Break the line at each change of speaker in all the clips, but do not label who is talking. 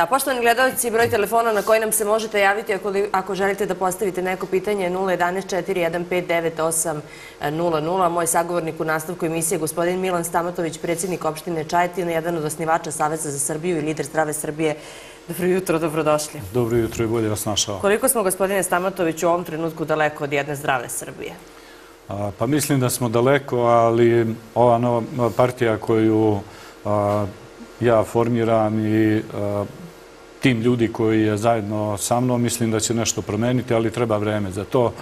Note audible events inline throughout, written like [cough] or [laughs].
Da, poštovani gledalci, broj telefona na koji nam se možete javiti ako želite da postavite neko pitanje je 011-415-9800. Moj sagovornik u nastavku emisije je gospodin Milan Stamatović, predsjednik opštine Čajetina, jedan od osnivača Saveza za Srbiju i lider Zdrave Srbije. Dobro jutro, dobrodošli.
Dobro jutro i bolje vas našao.
Koliko smo, gospodine Stamatović, u ovom trenutku daleko od jedne Zdrave Srbije?
Pa mislim da smo daleko, ali ova nova partija koju ja formiram i tim ljudi koji je zajedno sa mnom, mislim da će nešto promeniti, ali treba vreme za to.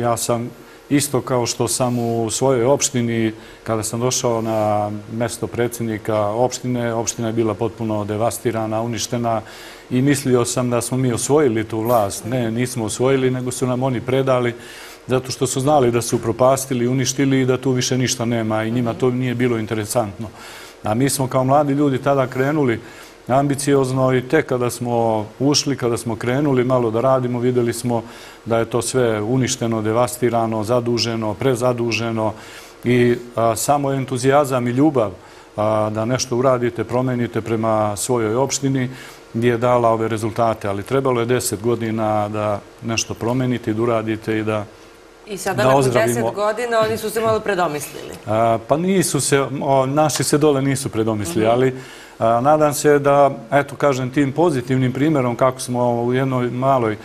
Ja sam isto kao što sam u svojoj opštini, kada sam došao na mesto predsjednika opštine, opština je bila potpuno devastirana, uništena i mislio sam da smo mi osvojili tu vlast. Ne, nismo osvojili, nego su nam oni predali zato što su znali da su propastili, uništili i da tu više ništa nema i njima to nije bilo interesantno. A mi smo kao mladi ljudi tada krenuli ambiciozno i tek kada smo ušli, kada smo krenuli malo da radimo, videli smo da je to sve uništeno, devastirano, zaduženo, prezaduženo i samo entuzijazam i ljubav da nešto uradite, promenite prema svojoj opštini je dala ove rezultate, ali trebalo je deset godina da nešto promenite, da uradite i da
I sada nakon deset godina oni su se malo predomislili.
Pa nisu se, naši se dole nisu predomislili, mhm. ali Nadam se da, eto, kažem, tim pozitivnim primjerom kako smo u jednoj maloj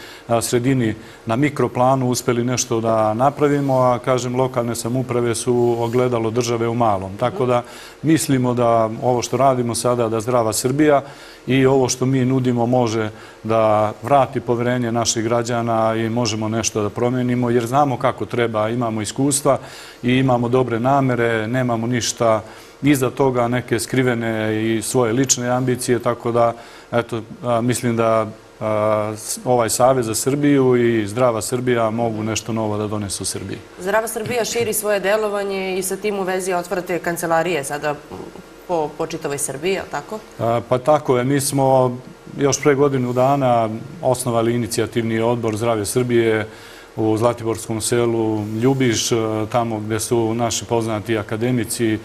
sredini na mikroplanu uspeli nešto da napravimo, a, kažem, lokalne samuprave su ogledalo države u malom. Tako da mislimo da ovo što radimo sada, da zdrava Srbija i ovo što mi nudimo može da vrati poverenje naših građana i možemo nešto da promenimo, jer znamo kako treba, imamo iskustva i imamo dobre namere, nemamo ništa iza toga neke skrivene i svoje lične ambicije, tako da eto, mislim da ovaj Savez za Srbiju i Zdrava Srbija mogu nešto novo da donesu Srbiji.
Zdrava Srbija širi svoje delovanje i sa tim u vezi otvrte kancelarije sada po, po čitavoj Srbiji, je tako?
Pa tako je. Mi smo još pre godinu dana osnovali inicijativni odbor Zdrave Srbije u Zlatiborskom selu Ljubiš, tamo gde su naši poznati akademici,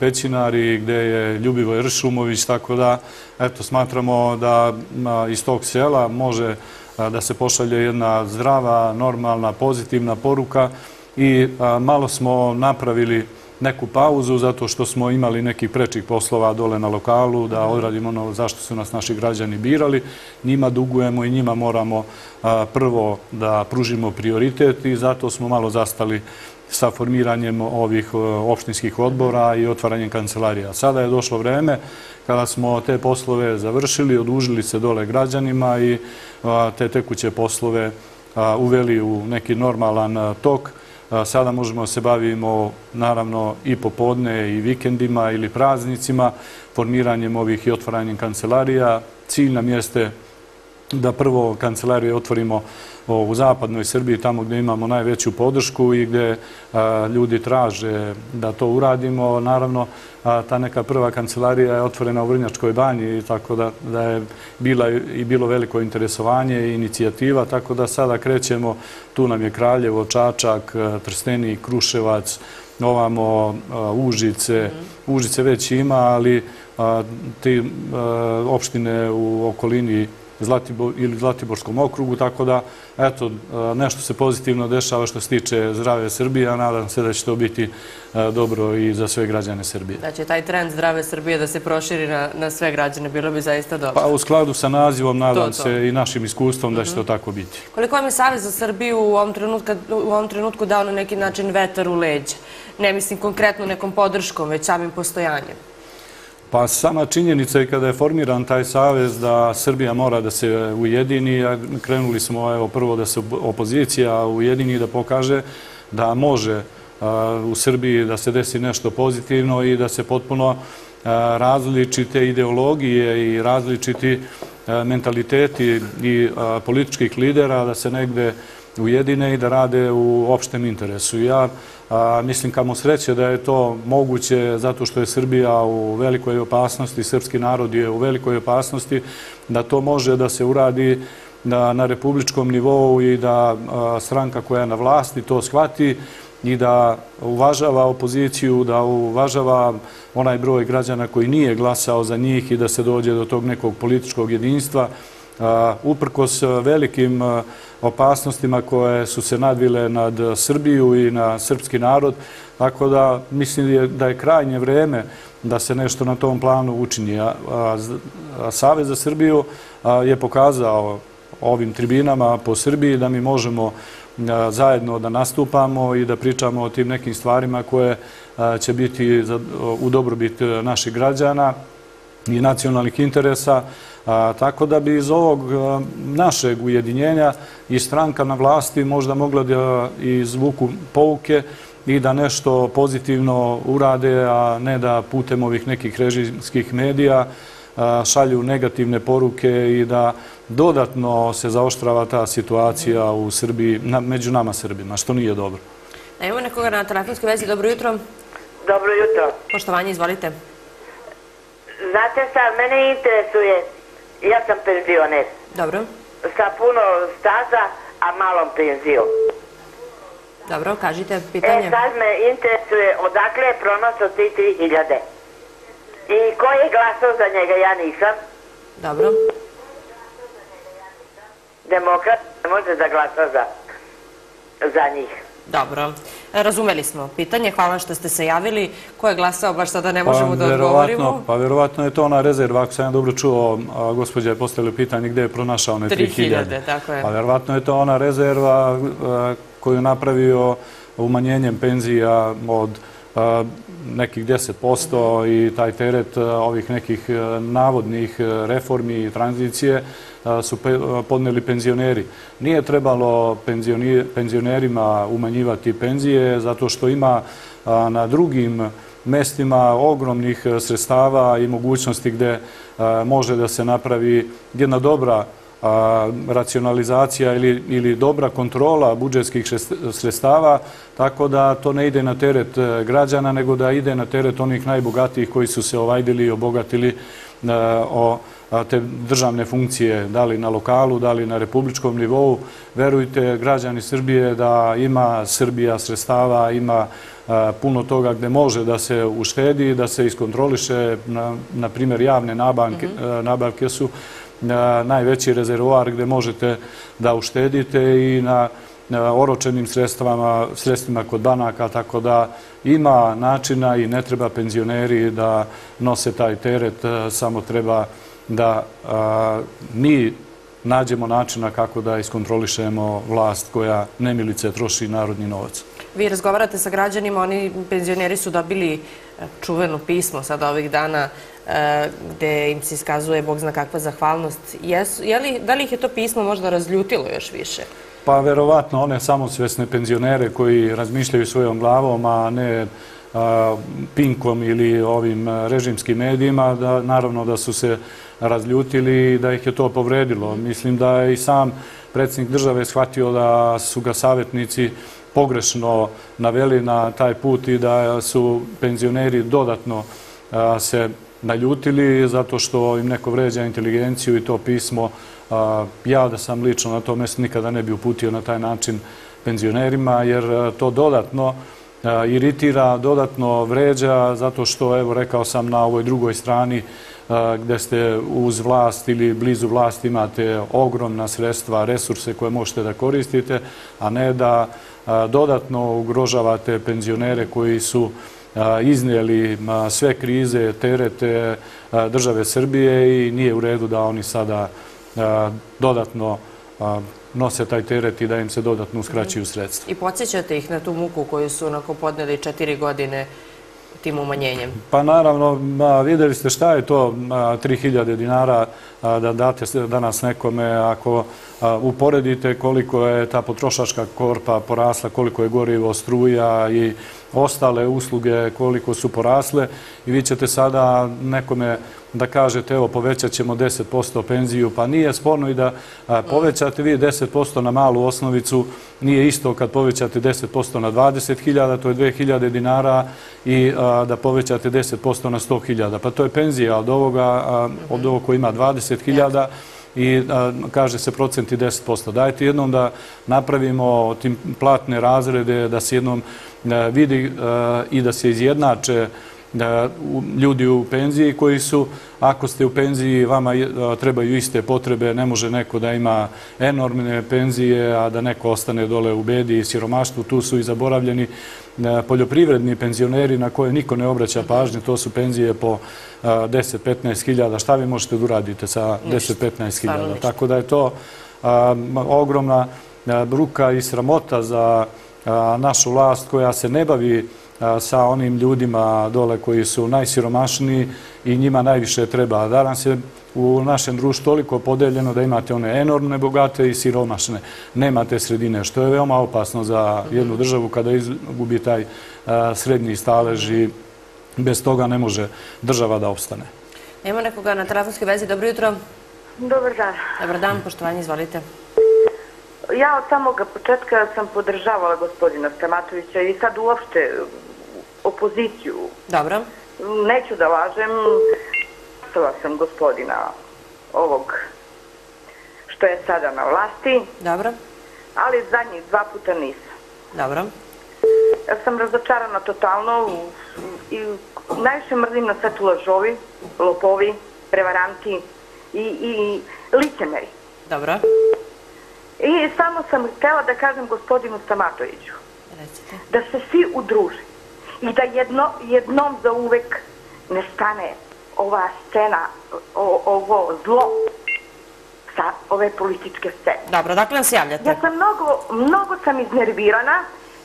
Pećinari, gde je Ljubivoj Ršumović, tako da eto, smatramo da iz tog sela može da se pošalje jedna zdrava, normalna, pozitivna poruka i malo smo napravili neku pauzu zato što smo imali nekih prečih poslova dole na lokalu da odradimo ono zašto su nas naši građani birali. Njima dugujemo i njima moramo prvo da pružimo prioritet i zato smo malo zastali sa formiranjem ovih e, opštinskih odbora i otvaranjem kancelarija. Sada je došlo vreme kada smo te poslove završili, odužili se dole građanima i te tekuće poslove uveli u neki normalan tok. Sada možemo se bavimo naravno i popodne i vikendima ili praznicima formiranjem ovih i otvaranjem kancelarija. Cilj nam jeste da prvo kancelarije otvorimo u zapadnoj Srbiji, tamo gdje imamo najveću podršku i gdje ljudi traže da to uradimo. Naravno, ta neka prva kancelarija je otvorena u Vrnjačkoj banji, tako da je i bilo veliko interesovanje i inicijativa, tako da sada krećemo, tu nam je Kraljevo, Čačak, Trsteni, Kruševac, ovamo Užice, Užice već ima, ali te opštine u okolini ili Zlatiborskom okrugu, tako da eto, nešto se pozitivno dešava što se tiče zdrave Srbije, a nadam se da će to biti dobro i za sve građane Srbije.
Da će taj trend zdrave Srbije da se proširi na sve građane, bilo bi zaista dobro.
Pa u skladu sa nazivom, nadam se i našim iskustvom da će to mhm. tako biti.
Koliko vam je Savez za Srbiju u ovom trenutku dao na neki način vetar u leđe? Ne mislim konkretno nekom podrškom, već samim postojanjem.
Pa sama činjenica je kada je formiran taj savez da Srbija mora da se ujedini, krenuli smo prvo da se opozicija ujedini i da pokaže da može u Srbiji da se desi nešto pozitivno i da se potpuno različite ideologije i različiti mentaliteti i političkih lidera da se negde ujedine i da rade u opštem interesu. Ja mislim kamo sreće da je to moguće zato što je Srbija u velikoj opasnosti, srpski narod je u velikoj opasnosti, da to može da se uradi na republičkom nivou i da stranka koja je na vlasti to shvati i da uvažava opoziciju, da uvažava onaj broj građana koji nije glasao za njih i da se dođe do tog nekog političkog jedinstva. Uprkos e, velikim e, opasnostima koje su se nadvile nad Srbiju i na srpski narod, tako da mislim da je krajnje vreme da se nešto na tom planu učini. Savez za Srbiju je pokazao ovim tribinama po Srbiji da mi možemo e, zajedno da nastupamo i da pričamo o tim nekim stvarima koje će biti u dobrobit naših građana i nacionalnih interesa. Tako da bi iz ovog našeg ujedinjenja i stranka na vlasti možda mogla da izvuku pouke i da nešto pozitivno urade, a ne da putem ovih nekih režimskih medija šalju negativne poruke i da dodatno se zaoštrava ta situacija u Srbiji, među nama Srbima, što nije dobro.
Evo nekoga na telefonskoj vezi. Dobro jutro.
Dobro jutro.
Poštovanje, izvolite.
Znate sad, mene interesuje, ja sam penzioner.
Dobro.
Sa puno staza, a malom penzijom.
Dobro, kažite pitanje.
E, sad me interesuje odakle je pronosio ti 3000. I ko je glasao za njega, ja nisam.
Dobro.
Demokrat ne može da glasa za, za njih.
Dobro. Razumeli smo pitanje. Hvala što ste se javili. Ko je glasao, baš sada ne možemo pa, da odgovorimo.
Pa verovatno je to ona rezerva. Ako sam ja dobro čuo, gospođa je postavila pitanje gdje je pronašao one 3000.
3000, tako je.
Pa verovatno je to ona rezerva koju napravio umanjenjem penzija od nekih 10% i taj teret e, ovih nekih e, navodnih e, reformi i tranzicije su podneli penzioneri. Nije trebalo penzionerima umanjivati penzije zato što ima na drugim mestima ogromnih sredstava i mogućnosti gde može da se napravi jedna dobra racionalizacija ili dobra kontrola budžetskih sredstava, tako da to ne ide na teret e, građana, nego da ide na teret onih najbogatijih koji su se ovajdili i obogatili e, o te državne funkcije, da li na lokalu, da li na republičkom nivou. Verujte, građani Srbije, da ima Srbija sredstava, ima e, puno toga gde može da se uštedi, da se iskontroliše, na primjer, javne nabavke su najveći rezervoar gde možete da uštedite i na oročenim sredstvima kod banaka, tako da ima načina i ne treba penzioneri da nose taj teret, e, samo treba da mi nađemo načina kako da iskontrolišemo vlast koja nemilice troši narodni novac.
Vi razgovarate sa građanima, oni penzioneri su dobili e, čuveno pismo sada ovih dana Eh, gde im se iskazuje Bog zna kakva zahvalnost. Da li ih je to pismo možda razljutilo još više?
Pa verovatno one samosvesne penzionere koji razmišljaju svojom glavom, a ne eh, pinkom ili ovim eh, režimskim medijima, naravno da su se razljutili i da ih je to povredilo. Mislim da je i sam predsjednik države shvatio da su ga savjetnici pogrešno naveli na taj put i da su penzioneri dodatno se naljutili zato što im neko vređa inteligenciju i to pismo. Ja da sam lično na to mjesto nikada ne bi uputio na taj način penzionerima jer to dodatno iritira, dodatno vređa zato što, evo, rekao sam na ovoj drugoj strani gde ste uz vlast ili blizu vlast imate ogromna sredstva, resurse koje možete da koristite, a ne da dodatno ugrožavate penzionere koji su iznijeli sve krize, terete države Srbije i nije u redu da oni sada dodatno nose taj teret i da im se dodatno uskraćuju sredstva.
I podsjećate ih na tu muku koju su podneli četiri godine tim umanjenjem?
Pa naravno, videli ste šta je to 3000 dinara da date danas nekome ako uporedite koliko je ta potrošačka korpa porasla, koliko je gorivo, struja i ostale usluge, koliko su porasle i vi ćete sada nekome da kažete evo povećat ćemo 10% penziju, pa nije sporno i da povećate vi 10% na malu osnovicu, nije isto kad povećate 10% na 20.000, to je 2.000 dinara i da povećate 10% na 100.000. Pa to je penzija od ovoga, od ovog koji ima 20.000 i kaže se procenti 10%. Dajte jednom da napravimo tim platne razrede, da se jednom e, vidi e, i da se izjednače ljudi u penziji koji su, ako ste u penziji, vama trebaju iste potrebe, ne može neko da ima enormne penzije, a da neko ostane dole u bedi i siromaštvu. Tu su i zaboravljeni poljoprivredni penzioneri na koje niko ne obraća pažnje. To su penzije po 10-15 hiljada. Šta vi možete da uradite sa 10-15 hiljada? Tako da je to ogromna bruka i sramota za našu vlast koja se ne bavi sa onim ljudima dole koji su najsiromašniji i njima najviše treba. Danas je u našem društvu toliko podeljeno da imate one enormne bogate i siromašne. Nemate sredine, što je veoma opasno za jednu državu kada izgubi taj srednji stalež i bez toga ne može država da opstane.
Nema nekoga na telefonskoj vezi. Dobro jutro.
Dobar dan.
Dobar dan, poštovanje, izvolite.
Ja od samoga početka sam podržavala gospodina Stamatovića i sad uopšte opoziciju.
Dobro.
Neću da lažem, glasala sam gospodina ovog što je sada na vlasti.
Dobro.
Ali zadnjih dva puta nisam.
Dobro.
Ja sam razočarana totalno i najviše mrzim na svetu lažovi, lopovi, prevaranti i, i licemeri.
Dobro.
I samo sam htjela da kažem gospodinu Stamatoviću
Recite.
da se svi udruže i da jedno, jednom za uvek ne stane ova scena, o, ovo zlo sa ove političke scene.
Dobro, dakle se javljate?
Ja sam mnogo, mnogo sam iznervirana,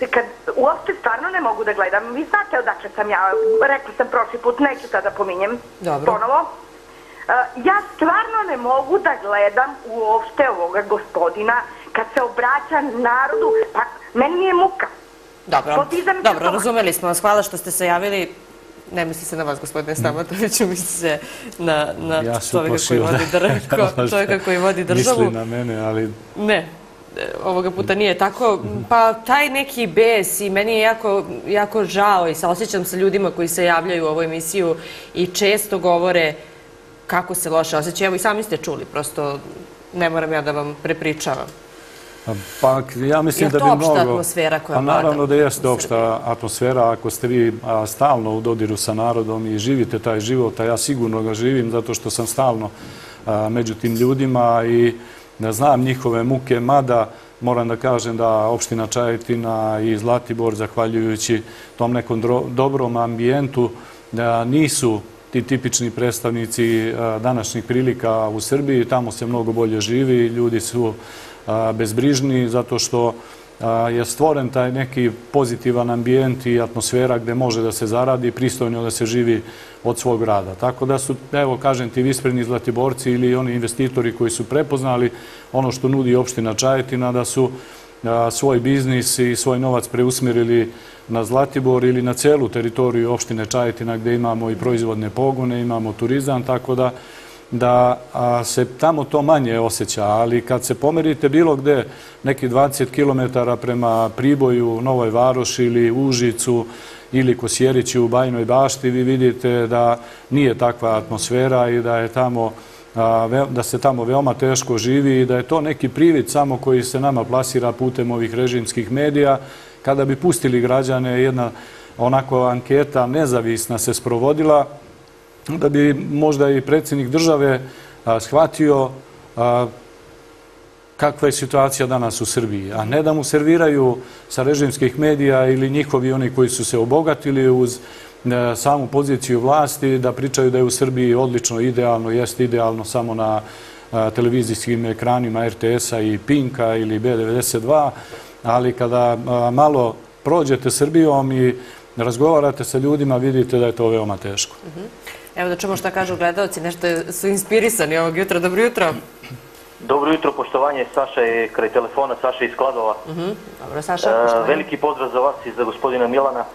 kad uopšte stvarno ne mogu da gledam. Vi znate odakle sam ja, rekla sam prošli put, neću sada pominjem
Dobro.
ponovo. Uh, ja stvarno ne mogu da gledam uopšte ovoga gospodina kad se obraća narodu, pa meni nije muka.
Dobro, Dobro razumeli smo vas. Hvala što ste se javili. Ne misli se na vas, gospodine Stamatoviću, [laughs] misli se na, na [laughs] [laughs] čovjeka, koji vodi drko, čovjeka koji vodi državu.
Misli na mene, ali...
Ne, ovoga puta nije tako. Pa taj neki bes i meni je jako, jako žao i saosjećam sa ljudima koji se javljaju u ovoj emisiju i često govore kako se loše osjećaju. Evo i sami ste čuli, prosto ne moram ja da vam prepričavam.
Pa ja mislim da bi mnogo... Je to
opšta atmosfera koja
vlada? Pa naravno da jeste opšta atmosfera. Ako ste vi stalno u dodiru sa narodom i živite taj život, a ja sigurno ga živim zato što sam stalno među tim ljudima i znam njihove muke, mada moram da kažem da opština Čajetina i Zlatibor, zahvaljujući tom nekom dobrom ambijentu, nisu ti tipični predstavnici današnjih prilika u Srbiji. Tamo se mnogo bolje živi, ljudi su bezbrižni zato što je stvoren taj neki pozitivan ambijent i atmosfera gde može da se zaradi i pristojno da se živi od svog rada. Tako da su, evo kažem ti, vispreni zlatiborci ili oni investitori koji su prepoznali ono što nudi opština Čajetina, da su svoj biznis i svoj novac preusmirili na Zlatibor ili na celu teritoriju opštine Čajetina gde imamo i proizvodne pogone, imamo turizam, tako da da se tamo to manje osjeća, ali kad se pomerite bilo gde neki 20 km prema Priboju, Novoj Varoši ili Užicu ili Kosjerići u Bajnoj bašti, vi vidite da nije takva atmosfera i da je tamo da se tamo veoma teško živi i da je to neki privid samo koji se nama plasira putem ovih režimskih medija. Kada bi pustili građane, jedna onako anketa nezavisna se sprovodila, da bi možda i predsjednik države shvatio kakva je situacija danas u Srbiji, a ne da mu serviraju sa režimskih medija ili njihovi oni koji su se obogatili uz e, samu poziciju vlasti, da pričaju da je u Srbiji odlično, idealno, jeste idealno samo na televizijskim ekranima RTS-a i Pinka ili B92, ali kada malo prođete Srbijom i razgovarate sa ljudima, vidite da je to veoma teško. Mhm.
Evo da čemo šta kažu gledalci, nešto su inspirisani ovog jutra. Dobro jutro.
Dobro jutro, poštovanje. Saša je kraj telefona, Saša iz Kladova.
Mhm, dobro, Saša, e, poštovanje.
Veliki pozdrav za vas i za gospodina Milana,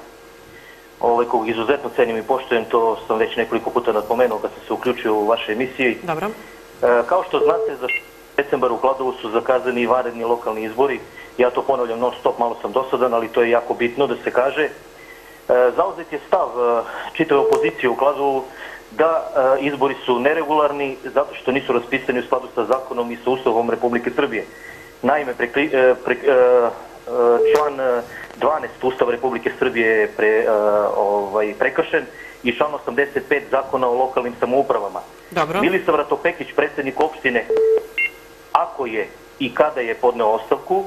ovaj kog izuzetno cenim i poštojem, to sam već nekoliko puta napomenuo kad sam se uključio u vaše emisiji.
Dobro.
E, kao što znate, za decembar u Kladovu su zakazani i varedni lokalni izbori. Ja to ponavljam non stop, malo sam dosadan, ali to je jako bitno da se kaže. E, zauzet je stav čitave opozicije u Kladovu da e, izbori su neregularni zato što nisu raspisani u skladu sa zakonom i sa Ustavom Republike Srbije. Naime, prekli, e, pre, e, e, član e, 12 Ustava Republike Srbije je pre, e, ovaj, prekršen i član 85 zakona o lokalnim samoupravama.
Dobro.
Milisav Ratopekić, predsjednik opštine, ako je i kada je podneo ostavku,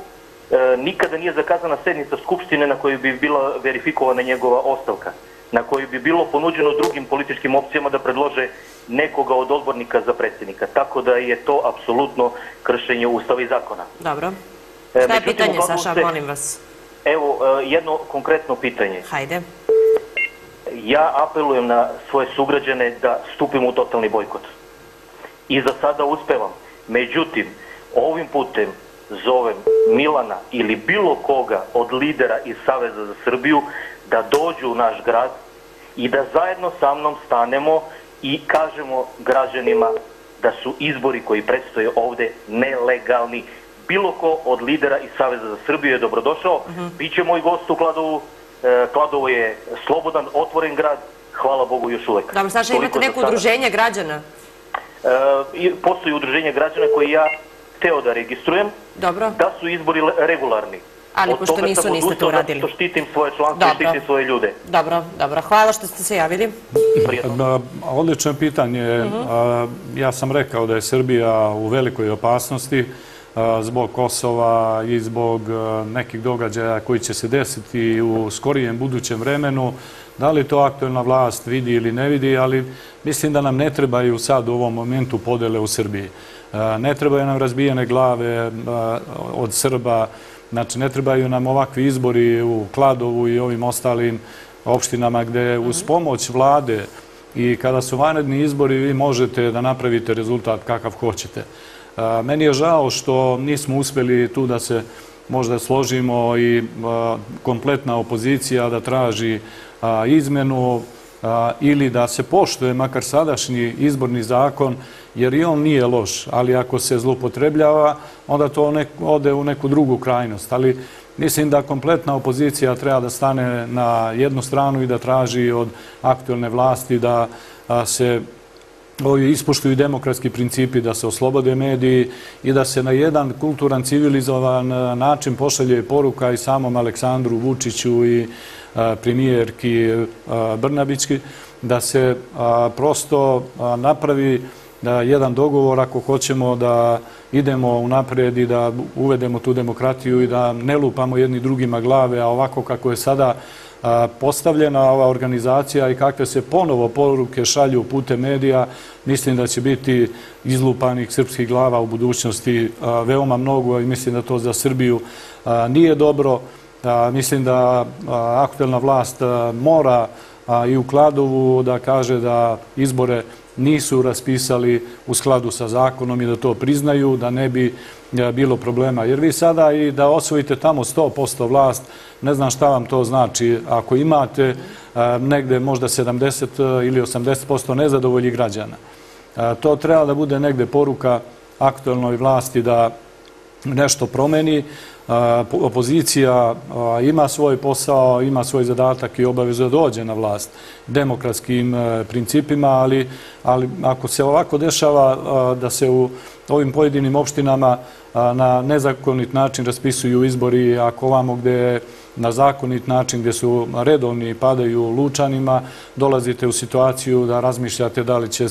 e, nikada nije zakazana sednica Skupštine na kojoj bi bila verifikovana njegova ostavka, na kojoj bi bilo ponuđeno drugim političkim opcijama da predlože nekoga od odbornika za predsjednika. Tako da je to apsolutno kršenje Ustava i zakona.
Dobro.
E,
Šta je
međutim,
pitanje, Saša,
se-
molim vas?
Evo, e, jedno konkretno pitanje.
Hajde.
Ja apelujem na svoje sugrađane da stupimo u totalni bojkot. I za sada uspevam. Međutim, ovim putem zovem Milana ili bilo koga od lidera iz Saveza za Srbiju da dođu u naš grad i da zajedno sa mnom stanemo i kažemo građanima da su izbori koji predstoje ovde nelegalni. Bilo ko od lidera iz Saveza za Srbiju je dobrodošao. Biće moj gost u Kladovu. E, Kladovo je slobodan, otvoren grad. Hvala Bogu još uvek.
Dobro, Saša, imate neko udruženje građana?
E, postoji udruženje građana koje ja teo da registrujem
Dobro.
da su izbori regularni.
Ali
Od
pošto nisu, niste to uradili.
Zato što štitim svoje članstvo i
Dobro.
štitim svoje ljude.
Dobro, dobro. Hvala što ste se javili.
Prijetno.
Odlično pitanje. A, Ja sam rekao da je Srbija u velikoj opasnosti zbog Kosova i zbog nekih događaja koji će se desiti u skorijem budućem vremenu. Da li to aktualna vlast vidi ili ne vidi, ali mislim da nam ne trebaju sad u ovom momentu podele u Srbiji. A, Ne trebaju nam razbijene glave od Srba, znači ne trebaju nam ovakvi izbori u Kladovu i ovim ostalim opštinama gde uz pomoć vlade i kada su vanredni izbori vi možete da napravite rezultat kakav hoćete. Meni je žao što nismo uspeli tu da se možda složimo i kompletna opozicija da traži izmenu a, ili da se poštuje makar sadašnji izborni zakon, jer i on nije loš, ali ako se zlupotrebljava, onda to nek, ode u neku drugu krajnost. Ali mislim da kompletna opozicija treba da stane na jednu stranu i da traži od aktualne vlasti da a, se ovi ispoštuju demokratski principi, da se oslobode mediji i da se na jedan kulturan, civilizovan način pošalje poruka i samom Aleksandru Vučiću i premijerki Brnabićki, da se prosto napravi da jedan dogovor ako hoćemo da idemo u napred i da uvedemo tu demokratiju i da ne lupamo jedni drugima glave, a ovako kako je sada postavljena ova organizacija i kakve se ponovo poruke šalju putem medija, mislim da će biti izlupanih srpskih glava u budućnosti veoma mnogo i mislim da to za Srbiju nije dobro. Mislim da aktuelna vlast mora i u Kladovu da kaže da izbore nisu raspisali u skladu sa zakonom i da to priznaju, da ne bi bilo problema. Jer vi sada i da osvojite tamo 100% vlast, ne znam šta vam to znači. Ako imate negde možda 70 ili 80% nezadovoljih građana, to treba da bude negde poruka aktualnoj vlasti da nešto promeni. Opozicija ima svoj posao, ima svoj zadatak i obavezu da dođe na vlast demokratskim e, principima, ali, ali ako se ovako dešava da se u ovim pojedinim opštinama na nezakonit način raspisuju izbori, ako ovamo gde je na zakonit način gdje su redovni i padaju lučanima, dolazite u situaciju da razmišljate da li će eh,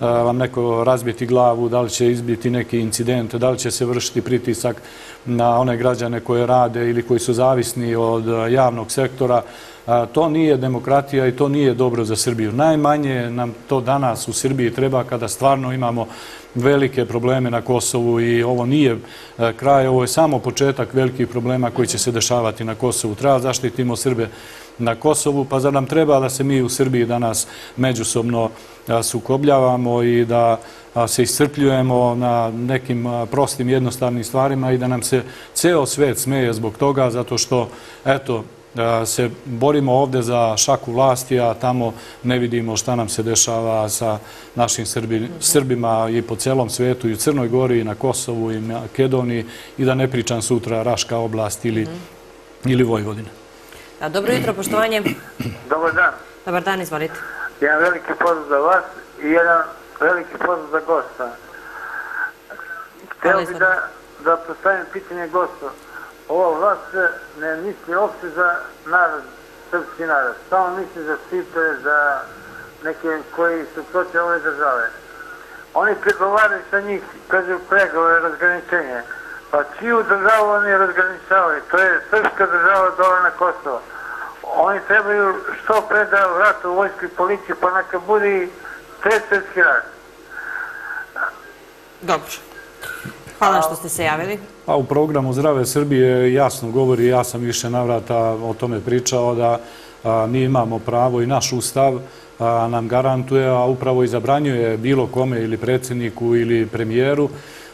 vam neko razbiti glavu, da li će izbiti neki incident, da li će se vršiti pritisak na one građane koje rade ili koji su zavisni od eh, javnog sektora. A, To nije demokratija i to nije dobro za Srbiju. Najmanje nam to danas u Srbiji treba kada stvarno imamo velike probleme na Kosovu i ovo nije e, kraj, ovo je samo početak velikih problema koji će se dešavati na Kosovu. Treba zaštitimo Srbe na Kosovu, pa zar nam treba da se mi u Srbiji danas međusobno a, sukobljavamo i da se iscrpljujemo na nekim prostim jednostavnim stvarima i da nam se ceo svet smeje zbog toga, zato što, eto, se borimo ovde za šaku vlasti, a tamo ne vidimo šta nam se dešava sa našim Srbi, Srbima i po celom svetu, i u Crnoj Gori, i na Kosovu, i Makedoniji, i da ne pričam sutra Raška oblast ili, ili Vojvodina.
A, dobro jutro, poštovanje.
Dobar dan.
Dobar dan, izvolite.
jedan veliki pozdrav za vas i jedan veliki pozdrav za gosta. Htio bih da, da postavim pitanje gostu. Ova vlast ne misli uopšte za narod, srpski narod. Samo misli za Cipre, za neke koji su protiv ove države. Oni pregovaraju sa njih, kažu pregovore, razgraničenje. Pa čiju državu oni razgraničavaju? To je srpska država dole na Kosovo. Oni trebaju što pre da vratu u vojsku i policiju, pa neka bude trećetski rat.
Dobro. Hvala što ste se javili.
Pa u programu Zdrave Srbije jasno govori, ja sam više navrata o tome pričao, da mi imamo pravo i naš ustav nam garantuje, a upravo i zabranjuje bilo kome ili predsjedniku ili premijeru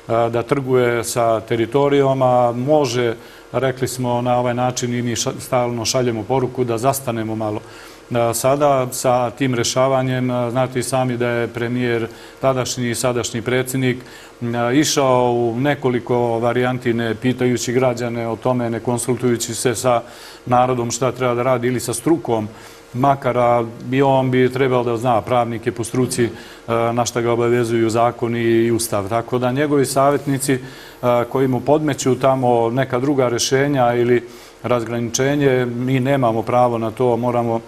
da trguje sa teritorijom, a može, rekli smo na ovaj način i mi stalno šaljemo poruku da zastanemo malo. E, sada sa tim rešavanjem, e, znate i sami da je premijer, tadašnji i sadašnji predsjednik, e, išao u nekoliko varijanti ne pitajući građane o tome, ne konsultujući se sa narodom šta treba da radi ili sa strukom, makara bi on bi trebao da zna pravnike po struci na šta ga obavezuju zakoni i ustav. Tako da njegovi savjetnici koji mu podmeću tamo neka druga rešenja ili razgraničenje, mi nemamo pravo na to, moramo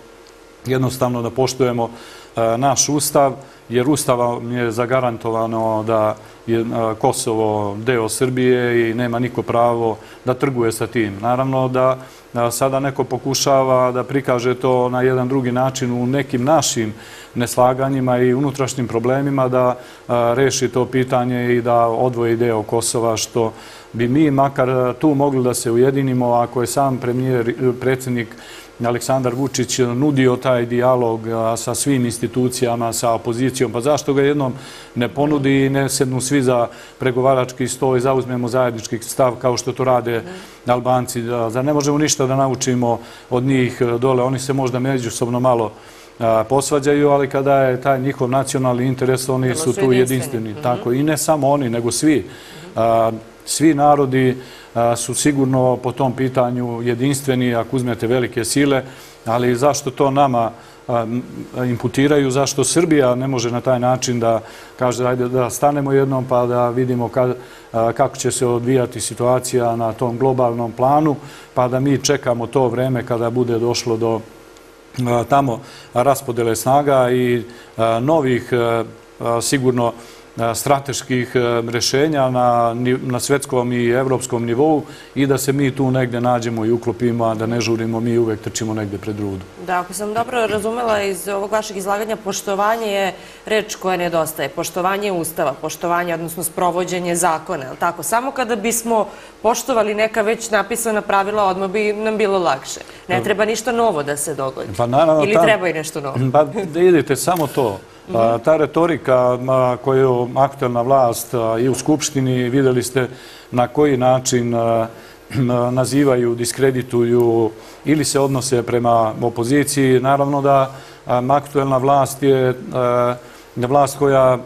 jednostavno da poštujemo e, naš ustav, jer ustava je zagarantovano da je e, Kosovo deo Srbije i nema niko pravo da trguje sa tim. Naravno da e, sada neko pokušava da prikaže to na jedan drugi način u nekim našim neslaganjima i unutrašnjim problemima da reši to pitanje i da odvoji deo Kosova što bi mi makar tu mogli da se ujedinimo ako je sam premijer, predsjednik Aleksandar Vučić nudio taj dijalog sa svim institucijama, sa opozicijom, pa zašto ga jednom ne ponudi i ne sednu svi za pregovarački sto i zauzmemo zajednički stav kao što to rade Albanci. Zar ne možemo ništa da naučimo od njih dole? Oni se možda međusobno malo posvađaju, ali kada je taj njihov nacionalni interes, oni su tu jedinstveni. Mhm. Tako i ne samo oni, nego svi. Svi narodi su sigurno po tom pitanju jedinstveni ako uzmete velike sile, ali zašto to nama imputiraju, zašto Srbija ne može na taj način da kaže da stanemo jednom pa da vidimo kako će se odvijati situacija na tom globalnom planu, pa da mi čekamo to vreme kada bude došlo do tamo raspodele snaga i novih sigurno strateških e, rešenja na svetskom i evropskom nivou i da se mi tu negde nađemo i uklopimo, a da ne žurimo, mi uvek trčimo negde pred rudu.
Da, ako sam dobro razumela iz ovog vašeg izlaganja, poštovanje je reč koja nedostaje. Poštovanje ustava, poštovanje, odnosno sprovođenje zakona. Samo kada bismo poštovali neka već napisana pravila, odmah bi nam bilo lakše. Ne treba ništa novo da se dogodi. Pa Ili treba i nešto novo?
Pa da idete, samo to. Pa, ta retorika koju aktualna vlast i u Skupštini videli ste na koji način nazivaju, diskredituju ili se odnose prema opoziciji. Naravno da aktualna vlast je vlast koja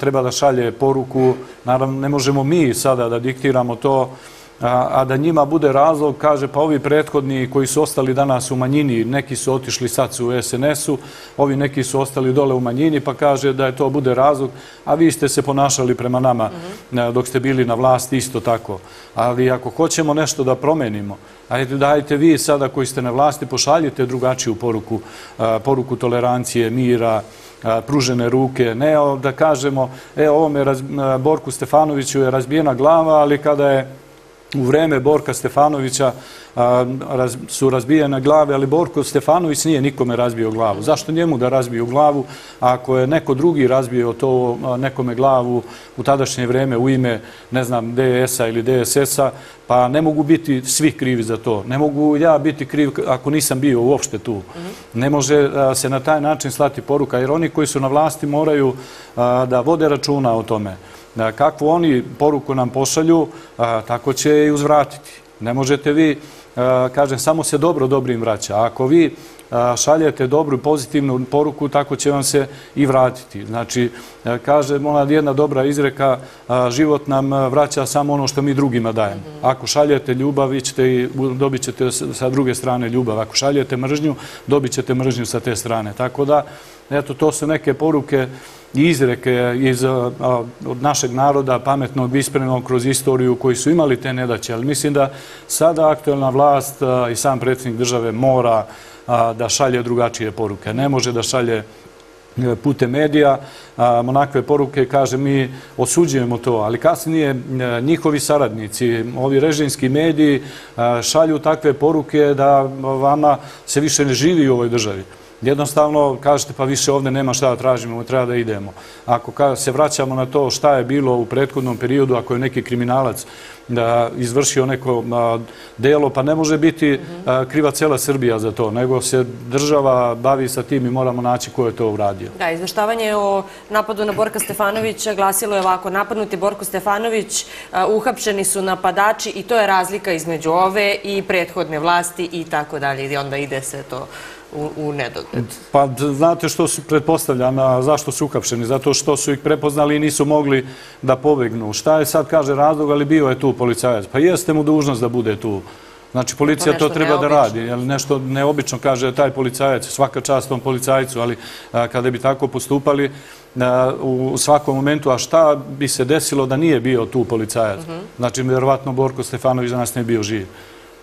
treba da šalje poruku. Naravno ne možemo mi sada da diktiramo to a da njima bude razlog, kaže, pa ovi prethodni koji su ostali danas u manjini, neki su otišli sad su u SNS-u, ovi neki su ostali dole u manjini, pa kaže da je to bude razlog, a vi ste se ponašali prema nama dok ste bili na vlasti isto tako. Ali ako hoćemo nešto da promenimo, ajde dajte vi sada koji ste na vlasti, pošaljite drugačiju poruku, poruku tolerancije, mira, pružene ruke, ne da kažemo, e, ovome Borku Stefanoviću je razbijena glava, ali kada je u vreme Borka Stefanovića su razbijene glave, ali Borko Stefanović nije nikome razbio glavu. Zašto njemu da razbiju glavu ako je neko drugi razbio to nekome glavu u tadašnje vreme u ime, ne znam, DS-a ili DSS-a, pa ne mogu biti svi krivi za to. Ne mogu ja biti kriv ako nisam bio uopšte tu. Ne može se na taj način slati poruka, jer oni koji su na vlasti moraju da vode računa o tome E, kakvu oni poruku nam pošalju, e, tako će i uzvratiti. Ne možete vi, e, kažem, samo se dobro dobrim vraća. Ako vi šaljete dobru i pozitivnu poruku, tako će vam se i vratiti. Znači, kaže ona jedna dobra izreka, život nam vraća samo ono što mi drugima dajemo. Ako šaljete ljubav, vi ćete dobit ćete sa druge strane ljubav. Ako šaljete mržnju, dobit ćete mržnju sa te strane. Tako da, eto, to su neke poruke izreke iz od našeg naroda, pametnog, visprenog kroz istoriju koji su imali te nedaće. Ali mislim da sada aktualna vlast i sam predsjednik države mora da šalje drugačije poruke. Ne može da šalje e, pute medija, onakve poruke, kaže, mi osuđujemo to, ali kasnije e, njihovi saradnici, ovi režimski mediji šalju takve poruke da vama se više ne živi u ovoj državi. Jednostavno, kažete, pa više ovdje nema šta da tražimo, treba da idemo. Ako se vraćamo na to šta je bilo u prethodnom periodu, ako je neki kriminalac da izvršio neko delo, pa ne može biti kriva cela Srbija za to, nego se država bavi sa tim i moramo naći ko je to uradio.
Da, izveštavanje o napadu na Borka Stefanovića glasilo je ovako, napadnuti Borko Stefanović, uhapšeni su napadači i to je razlika između ove i prethodne vlasti i tako dalje. I onda ide se to u nedogled.
Pa znate što su pretpostavljana, zašto su ukapšeni? Zato što su ih prepoznali i nisu mogli da pobegnu. Šta je sad, kaže razlog, ali bio je tu policajac. Pa jeste mu dužnost da bude tu. Znači, policija to treba da radi. Nešto neobično kaže taj policajac, svaka čast tom policajcu, ali kada bi tako postupali u svakom momentu, a šta bi se desilo da nije bio tu policajac? Mhm. Znači, vjerovatno Borko Stefanović za nas ne bio živ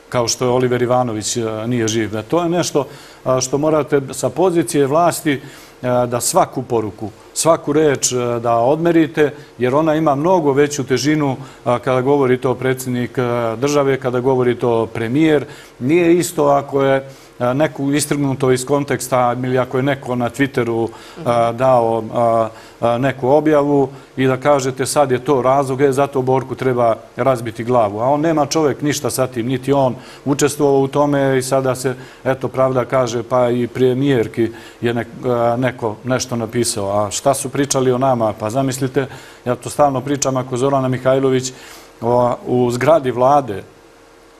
kao što je Oliver Ivanović e, nije živ. E, to je nešto što morate sa pozicije vlasti e, da svaku poruku, svaku reč da odmerite, jer ona ima mnogo veću težinu kada govori to predsjednik države, kada govori to premijer. Nije isto ako je E, neku istrgnuto iz konteksta ili ako je neko na Twitteru e, dao e, neku objavu i da kažete sad je to razlog, je zato Borku treba razbiti glavu. A on nema čovjek ništa sa tim, niti on učestvovao u tome i sada se, eto, pravda kaže, pa i premijerki je neko nešto napisao. A šta su pričali o nama? Pa zamislite, ja to stalno pričam ako Zorana Mihajlović u zgradi vlade,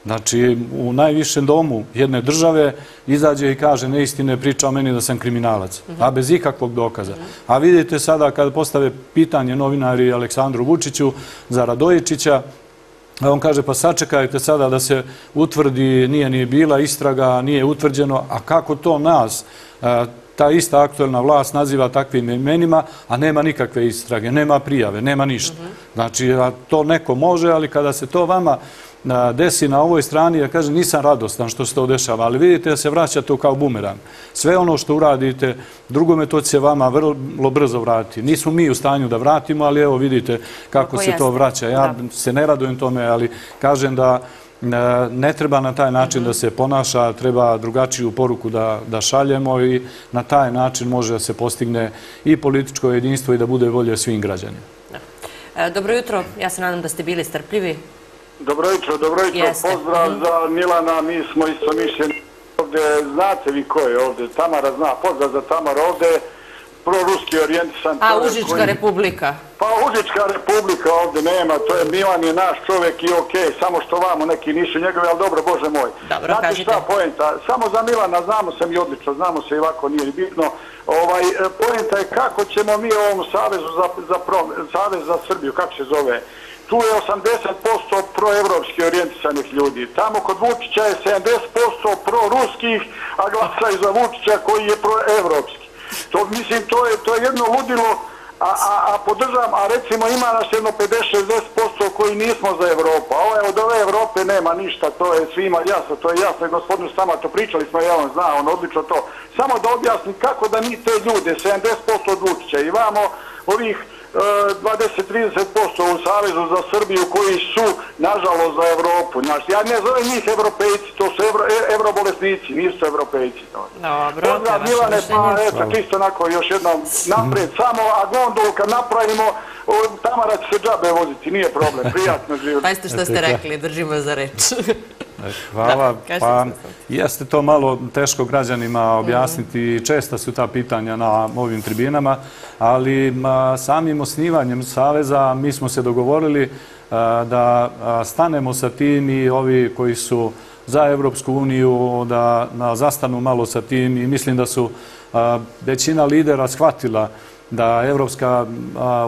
Znači, u najvišem domu jedne države izađe i kaže neistine priča o meni da sam kriminalac, a bez ikakvog dokaza. A vidite sada kada postave pitanje novinari Aleksandru Vučiću za Radojičića, on kaže pa sačekajte sada da se utvrdi, nije nije bila istraga, nije utvrđeno, a kako to nas, ta ista aktuelna vlast naziva takvim imenima, a nema nikakve istrage, nema prijave, nema ništa. Znači, to neko može, ali kada se to vama desi na ovoj strani, ja kažem, nisam radostan što se to dešava, ali vidite da se vraća to kao bumerang. Sve ono što uradite, drugome to će vama vrlo brzo vratiti. Nismo mi u stanju da vratimo, ali evo vidite kako se to vraća. Ja se ne radujem tome, ali kažem da ne treba na taj način da se ponaša, treba drugačiju poruku da šaljemo i na taj način može da se postigne i političko jedinstvo i da bude volje svim građanima.
E, dobro jutro, ja se nadam da ste bili strpljivi.
Dobro jutro, dobro jutro. Pozdrav mhm. za Milana, mi smo isto mišljeni ovdje. Znate vi ko je ovdje? Tamara zna. Pozdrav za Tamara ovdje. Pro-ruski orijentisan.
A Užička republika?
Pa Užička republika ovdje nema. To je Milan je naš čovjek i okej. Samo što vamo neki nisu njegovi, ali dobro, Bože moj.
Dobro.
Znate šta pojenta? Samo za Milana znamo se mi odlično. Znamo se i ovako nije bitno. Ovaj, pojenta je kako ćemo mi ovom Savezu za, za, Savez za Srbiju, kako se zove, tu je 80% proevropski orijentisanih ljudi. Tamo kod Vučića je 70% proruskih, a glasaju za Vučića koji je proevropski. To, mislim, to je, to je jedno ludilo, a, a, a podržavam, a recimo ima nas jedno 50-60% koji nismo za Evropu. A ovo od ove Evrope nema ništa, to je svima jasno, to je jasno. Gospodinu Sama to pričali smo, ja on zna, on odlično to. Samo da objasnim kako da mi te ljude, 70% od Vučića i vamo ovih 20-30% u Savezu za Srbiju koji su, nažalost, za Evropu. Ja ne zovem njih evropejci, to su evro, e, evrobolesnici, nisu evropejci.
Dobro,
Pozdrav, Milane, pa eto, čisto onako još jednom napred, samo, a gondolu kad napravimo, tamara će se džabe voziti, nije problem, [laughs] prijatno živjeti.
Pa isto što ste rekli, držimo za reč. [laughs]
Hvala.
kažite
Pa, jeste to malo teško građanima objasniti. Česta su ta pitanja na ovim tribinama, ali ma, samim osnivanjem Saveza mi smo se dogovorili a, da a, stanemo sa tim i ovi koji su za Evropsku uniju da na, zastanu malo sa tim i mislim da su a, većina lidera shvatila da Evropska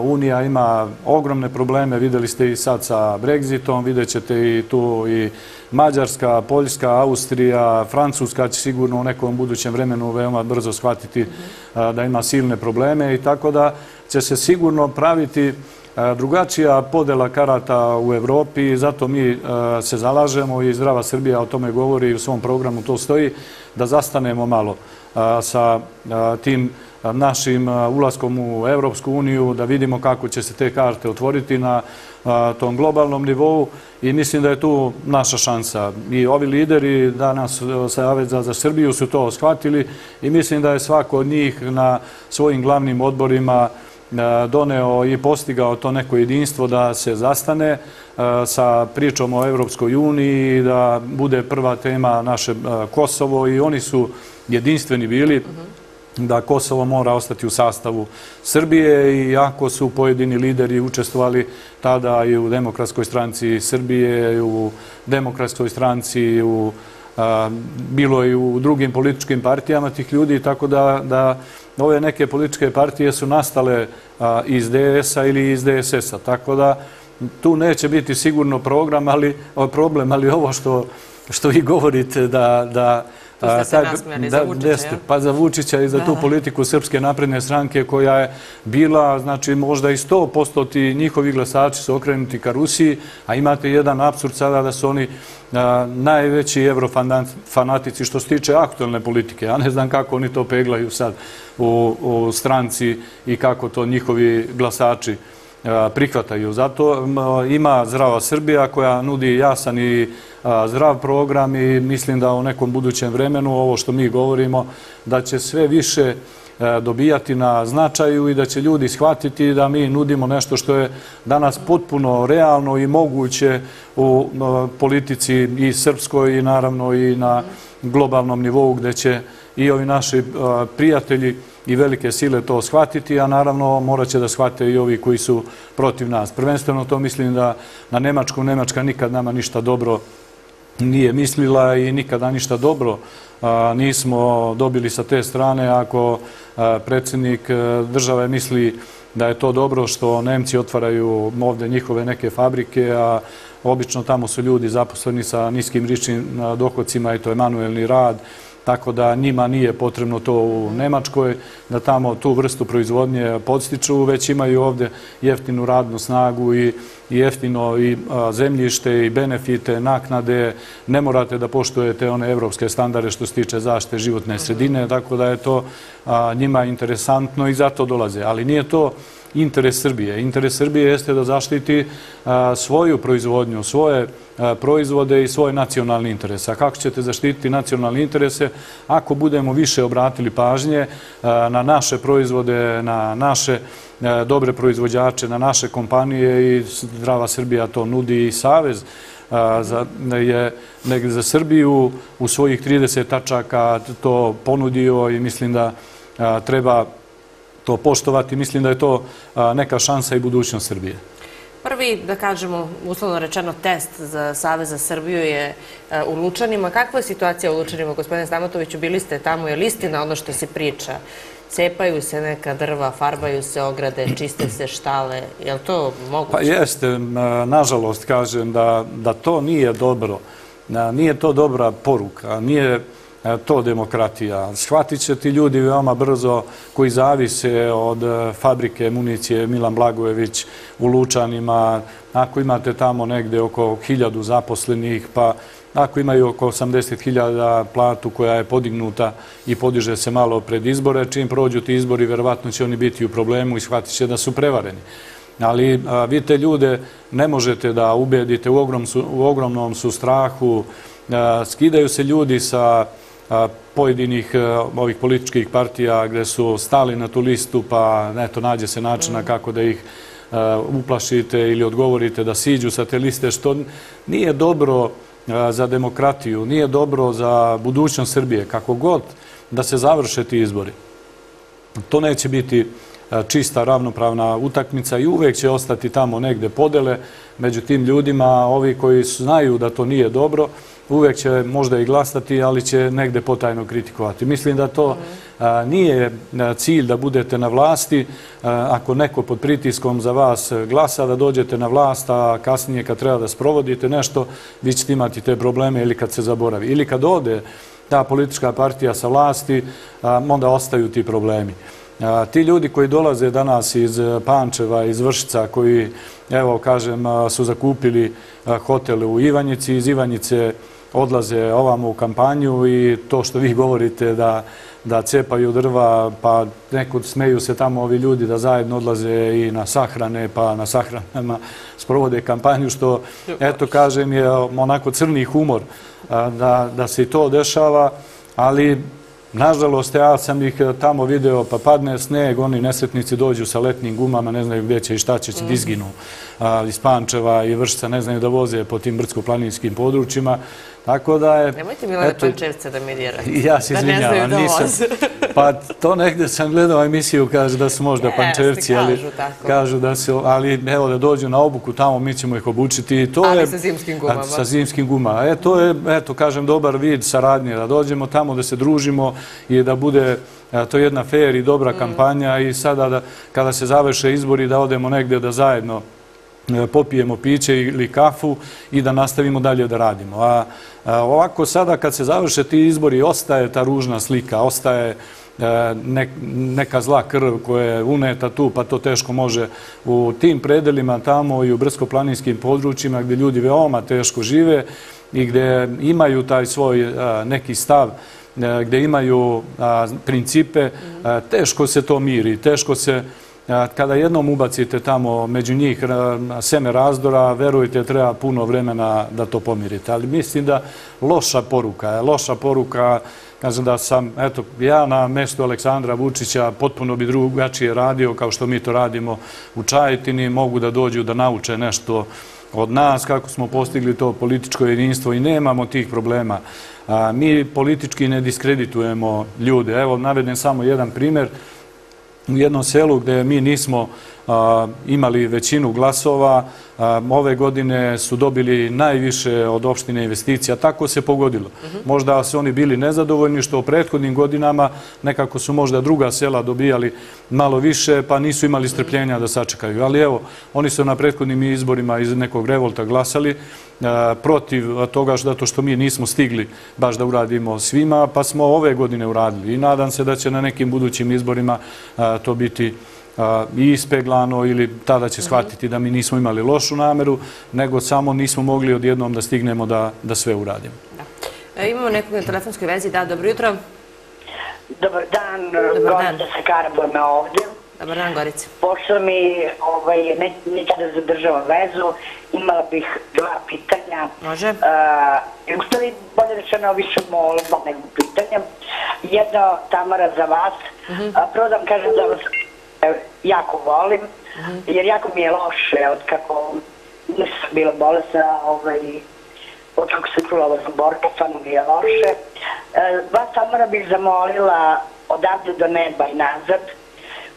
unija ima ogromne probleme, videli ste i sad sa Brexitom, vidjet ćete i tu i Mađarska, Poljska, Austrija, Francuska će sigurno u nekom budućem vremenu veoma brzo shvatiti da ima silne probleme i tako da će se sigurno praviti drugačija podela karata u Evropi i zato mi se zalažemo i Zdrava Srbija o tome govori i u svom programu to stoji, da zastanemo malo sa tim tim našim ulaskom u Evropsku uniju, da vidimo kako će se te karte otvoriti na tom globalnom nivou i mislim da je tu naša šansa. I ovi lideri danas e, Saveza za Srbiju su to shvatili i mislim da je svako od njih na svojim glavnim odborima e, doneo i postigao to neko jedinstvo da se zastane e, sa pričom o Evropskoj uniji, da bude prva tema naše Kosovo i oni su jedinstveni bili da Kosovo mora ostati u sastavu Srbije i ako su pojedini lideri učestvovali tada i u Demokratskoj stranci Srbije, i u Demokratskoj stranci, u, a, bilo i u drugim političkim partijama tih ljudi, tako da, da ove neke političke partije su nastale a, iz DS-a ili iz DSS-a, tako da tu neće biti sigurno program, ali, problem, ali ovo što, što vi govorite da, da
Tu ste se nasmijali za Vučića, ja?
Pa za Vučića i za tu politiku Srpske napredne stranke koja je bila, znači, možda i 100% ti njihovi glasači su okrenuti ka Rusiji, a imate jedan absurd sada da su oni najveći evrofanatici što se tiče aktualne politike. Ja ne znam kako oni to peglaju sad u, u stranci i kako to njihovi glasači prihvataju. Zato ima Zdrava Srbija koja nudi jasan i zdrav program i mislim da u nekom budućem vremenu ovo što mi govorimo da će sve više e, dobijati na značaju i da će ljudi shvatiti da mi nudimo nešto što je danas potpuno realno i moguće u politici i srpskoj i naravno i na globalnom nivou gde će i ovi naši prijatelji i velike sile to shvatiti, a naravno morat će da shvate i ovi koji su protiv nas. Prvenstveno to mislim da na Nemačku, Nemačka nikad nama ništa dobro nije mislila i nikada ništa dobro nismo dobili sa te strane. Ako predsjednik e, države misli da je to dobro što Nemci otvaraju ovde njihove neke fabrike, a obično tamo su ljudi zaposleni sa niskim ričnim dohodcima i to je manuelni rad, tako da njima nije potrebno to u Nemačkoj, da tamo tu vrstu proizvodnje podstiču, već imaju ovdje jeftinu radnu snagu i jeftino i zemljište i benefite, naknade. Ne morate da poštujete one evropske standarde što se tiče zaštite životne sredine, tako da je to njima interesantno i zato dolaze. Ali nije to interes Srbije. Interes Srbije jeste da zaštiti svoju proizvodnju, svoje proizvode i svoje nacionalne interese. A kako ćete zaštititi nacionalne interese ako budemo više obratili pažnje na naše proizvode, na naše dobre proizvođače, na naše kompanije i Zdrava Srbija to nudi i Savez je negdje za Srbiju u svojih 30 tačaka to ponudio i mislim da treba to poštovati. Mislim da je to neka šansa i budućnost Srbije.
Prvi, da kažemo, uslovno rečeno, test za Savez za Srbiju je u Lučanima. Kakva je situacija u Lučanima, gospodine Stamatoviću? Bili ste tamo, je li istina ono što se priča? Cepaju se neka drva, farbaju se ograde, čiste se štale. Je li to moguće?
Pa jeste, nažalost, kažem da to nije dobro. Nije to dobra poruka. Nije to demokratija. Shvatit će ti ljudi veoma brzo koji zavise od e, fabrike municije Milan Blagojević u Lučanima. Ako imate tamo negde oko hiljadu zaposlenih, pa ako imaju oko 80.000 platu koja je podignuta i podiže se malo pred izbore, čim prođu ti izbori, verovatno će oni biti u problemu i shvatit će da su prevareni. Ali e, vi te ljude ne možete da ubedite, u ogromnom su strahu, e, skidaju se ljudi sa pojedinih ovih političkih partija gde su stali na tu listu, pa eto, nađe se načina mm. kako da ih uplašite ili odgovorite da siđu sa te liste, što nije dobro za demokratiju, nije dobro za budućnost Srbije, kako god da se završe ti izbori. To neće biti čista ravnopravna utakmica i uvek će ostati tamo negde podele među tim ljudima, ovi koji znaju da to nije dobro, uvek će možda i glasati, ali će negde potajno kritikovati. Mislim da to nije cilj da budete na vlasti. Ako neko pod pritiskom za vas glasa da dođete na vlast, a kasnije kad treba da sprovodite nešto, vi ćete imati te probleme ili kad se zaboravi. Ili kad ode ta politička partija sa vlasti, onda ostaju ti problemi. Ti ljudi koji dolaze danas iz Pančeva, iz Vršica, koji, evo, kažem, su zakupili hotele u Ivanjici, iz Ivanjice odlaze ovamo u kampanju i to što vi govorite da da cepaju drva, pa nekud smeju se tamo ovi ljudi da zajedno odlaze i na sahrane, pa na sahranama sprovode kampanju, što, eto, kažem, je onako crni humor da se i to dešava, ali Nažalost, ja sam ih tamo video, pa padne sneg, oni nesretnici dođu sa letnim gumama, ne znaju gdje će i šta će, će iz Pančeva i Vršca, ne znaju da voze po tim brdsko-planinskim područjima. Tako da je...
Nemojte mi lede Pančevce da mi dirate.
Ja se izvinjavam, nisam. Pa to negde sam gledao emisiju, kaže da su možda Pančevci, ali kažu da su, ali evo da dođu na obuku tamo, mi ćemo ih obučiti.
Ali sa zimskim gumama.
Sa zimskim gumama. E, to je, eto, kažem, dobar vid saradnje, da dođemo tamo, da se družimo i da bude to jedna fair i dobra mm. kampanja i sada kada se završe izbori da odemo negde da zajedno E, E, popijemo piće ili kafu i da nastavimo dalje da radimo. A ovako sada kad se završe ti izbori, ostaje ta ružna slika, ostaje e, neka zla krv koja je uneta tu, pa to teško može u tim predelima tamo i u brskoplaninskim područjima gdje ljudi veoma teško žive i gdje imaju taj svoj e, neki stav, gdje imaju principe, teško se to miri, teško se kada jednom ubacite tamo među njih seme razdora, verujte, treba puno vremena da to pomirite. Ali mislim da loša poruka je, loša poruka, kažem da sam, eto, ja na mestu Aleksandra Vučića potpuno bi drugačije radio, kao što mi to radimo u Čajetini, mogu da dođu da nauče nešto od nas, kako smo postigli to političko jedinstvo i nemamo tih problema. Mi politički ne diskreditujemo ljude. Evo, navedem samo jedan primjer u jednom selu gdje mi nismo imali većinu glasova, ove godine su dobili najviše od opštine investicija. Tako se pogodilo. Možda su oni bili nezadovoljni što u prethodnim godinama nekako su možda druga sela dobijali malo više, pa nisu imali strpljenja da sačekaju. Ali evo, oni su na prethodnim izborima iz nekog revolta glasali protiv toga što mi nismo stigli baš da uradimo svima, pa smo ove godine uradili. I nadam se da će na nekim budućim izborima to biti i ispeglano ili tada će shvatiti da mi nismo imali lošu nameru, nego samo nismo mogli odjednom da stignemo da sve uradimo.
E, imamo nekog na telefonskoj vezi. Da, dobro jutro.
Dobar dan, Gorica sa Karabona ovdje.
Dobar dan, Gorica.
Pošto mi ovaj, neće da zadržava vezu, imala bih dva pitanja.
Može.
U stvari, bolje rečeno, više molba nego pitanja. Jedno, Tamara, za vas. Mhm. Prvo da vam kažem da vas jako volim, jer jako mi je loše od kako nisam bila bolesna, ovaj, od kako se čula ovo sam borka, stvarno mi je loše. E, vas Samara bih zamolila odavde do neba i nazad,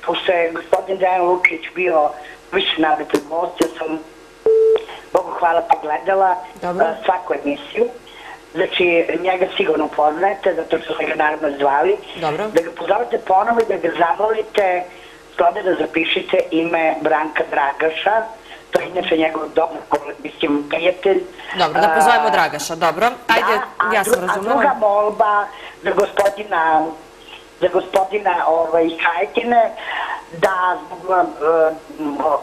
pošto je gospodin Dejan Lukić bio više navete gost, ja sam Bogu hvala pogledala Dobro. E, svaku emisiju. Znači, njega sigurno poznajete, zato što ste ga naravno zvali.
Dobro.
Da ga pozovete ponovo i da ga zamolite tome da zapišite ime Branka Dragaša, to je inače njegov dobro, mislim, prijatelj.
Dobro, da pozovemo Dragaša, dobro. Ajde, ja sam razumela.
A druga molba za gospodina za gospodina ovaj, Kajtine, da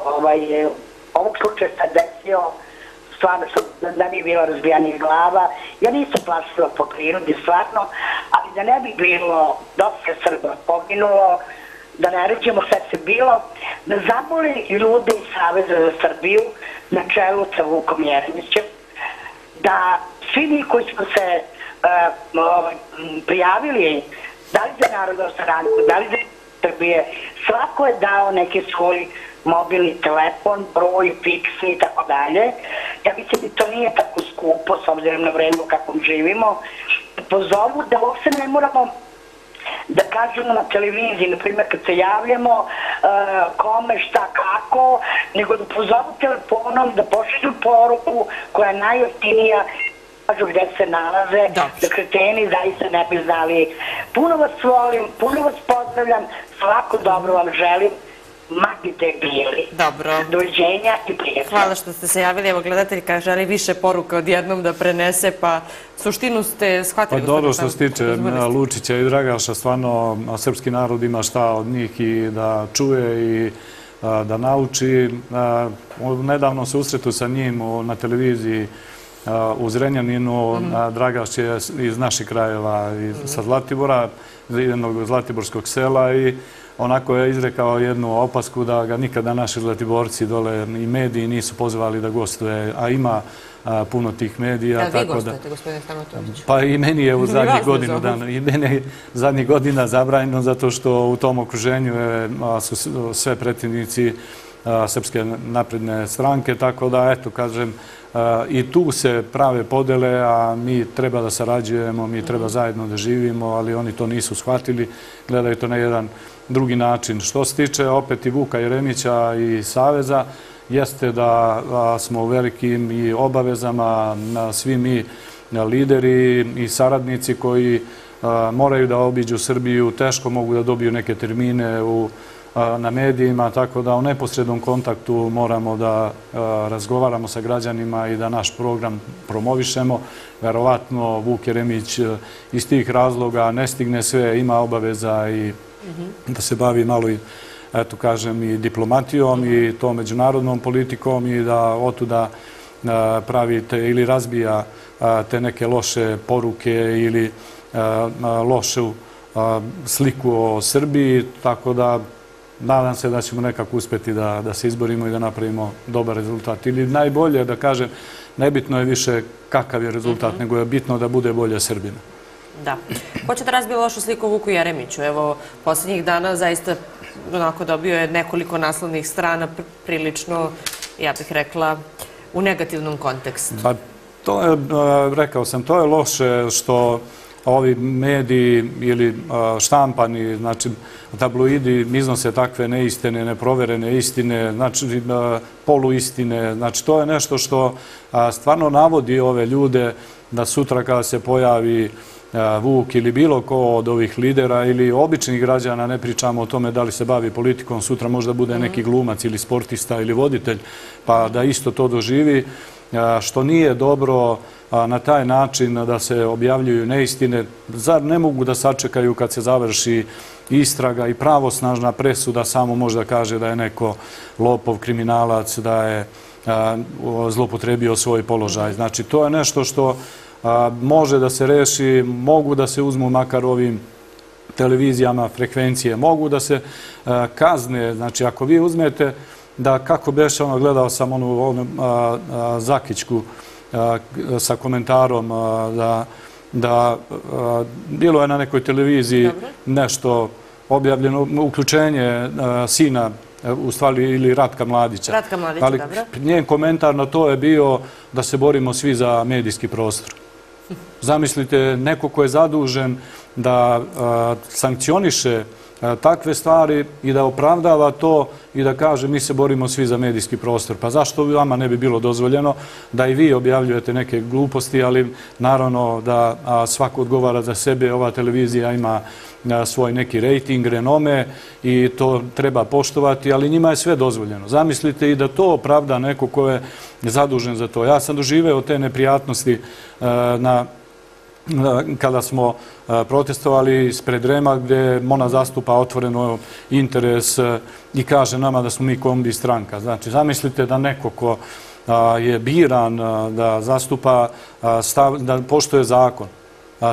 ovaj, ovog slučaja se desio stvarno što da nije bilo razbijanih glava. Ja nisam plašila po prirodi, stvarno, ali da ne bi bilo dosta Srba poginulo, da ne rećemo sve se bilo, da zamoli ljude iz Saveza za Srbiju na čelu sa Vukom Jeremićem, da svi mi koji smo se uh, prijavili, da li za narodnu stranku, da li za Srbije, svako je dao neki svoj mobilni telefon, broj, fiksni i tako dalje. Ja mislim da to nije tako skupo s obzirom na vremenu kakvom živimo, pozovu da uopšte ne moramo da kažemo na televiziji, na primjer kad se javljamo uh, kome, šta, kako, nego da pozovu telefonom, da pošlju poruku koja je najostinija kažu gdje se nalaze,
Da.
da kreteni zaista ne bi znali. Puno vas volim, puno vas pozdravljam, svako dobro vam želim, ma gde bili.
Dobro.
Doviđenja i prijatelja.
Hvala što ste se javili. Evo, gledateljka želi više poruka odjednom da prenese, pa suštinu ste
Pa
shvatili.
dobro što se tiče. Lučića i Dragaša, stvarno srpski narod ima šta od njih i da čuje i a, da nauči. A, Nedavno se usretu sa njim u- na televiziji a, u Zrenjaninu. a, Dragaš je iz naših krajeva, iz- sa Zlatibora, iz jednog zlatiborskog sela i onako je izrekao jednu opasku da ga nikada naši Zlatiborci dole i mediji nisu pozvali da gostuje, a ima a, puno tih medija.
Ja, vi
da-
gostujete, gospodine Stanović.
pa i meni je u zadnjih godinu dana, i meni je zadnjih godina zabranjeno zato što u tom okruženju je, a, su sve predsjednici a, Srpske napredne stranke, tako da, eto, kažem, i tu se prave podele, a mi treba da sarađujemo, mi treba zajedno da živimo, ali oni to nisu shvatili, gledaju to na jedan drugi način. Što se tiče opet i Vuka Jeremića i Saveza, jeste da a, smo u velikim i obavezama, na svi mi lideri i saradnici koji a, moraju da obiđu Srbiju, teško mogu da dobiju neke termine u, a, na medijima, tako da u neposrednom kontaktu moramo da razgovaramo sa građanima i da naš program promovišemo. Verovatno Vuk Jeremić iz tih razloga ne stigne sve, ima obaveza i da se bavi malo i eto kažem i diplomatijom i to međunarodnom politikom i da otuda a, pravite ili razbija te neke loše poruke ili lošu sliku o Srbiji, tako da nadam se da ćemo nekako uspjeti da, da se izborimo i da napravimo dobar rezultat. Ili najbolje, da kažem, nebitno je više kakav je rezultat, nego je bitno da bude bolje Srbina.
Da. Ko će da razbije lošu sliku Vuku Jeremiću? Evo, posljednjih dana zaista onako dobio je nekoliko naslovnih strana prilično, ja bih rekla, u negativnom kontekstu.
Pa to je, e, rekao sam, to je loše što ovi mediji ili e, štampani, znači tabloidi iznose takve neistine, neproverene istine, znači e, poluistine. Znači to je nešto što stvarno navodi ove ljude da sutra kada se pojavi Vuk ili bilo ko od ovih lidera ili običnih građana, ne pričamo o tome da li se bavi politikom, sutra možda bude neki glumac ili sportista ili voditelj, pa da isto to doživi što nije dobro na taj način da se objavljuju neistine. Zar ne mogu da sačekaju kad se završi istraga i pravosnažna presuda samo možda kaže da je neko lopov, kriminalac, da je zlopotrebio svoj položaj. Znači, to je nešto što a, može da se reši, mogu da se uzmu makar ovim televizijama, frekvencije, mogu da se a, kazne. Znači, ako vi uzmete da kako beše ono, gledao sam onu, onu a, a, Zakićku a, k- sa komentarom a, da, da a, bilo je na nekoj televiziji nešto objavljeno, uključenje a, sina u stvari ili Ratka Mladića.
Ratka Mladića,
Ali
dobro.
njen komentar na to je bio da se borimo svi za medijski prostor. Zamislite, neko ko je zadužen da a, sankcioniše a, takve stvari i da opravdava to i da kaže mi se borimo svi za medijski prostor. Pa zašto vama ne bi bilo dozvoljeno da i vi objavljujete neke gluposti, ali naravno da a, svako odgovara za sebe. Ova televizija ima svoj neki rejting, renome i to treba poštovati, ali njima je sve dozvoljeno. Zamislite i da to opravda neko ko je zadužen za to. Ja sam doživeo te neprijatnosti eh, na kada smo eh, protestovali ispred Rema gdje Mona zastupa otvoreno interes eh, i kaže nama da smo mi kombi stranka. Znači, zamislite da neko ko je biran da zastupa, stav, da poštoje zakon,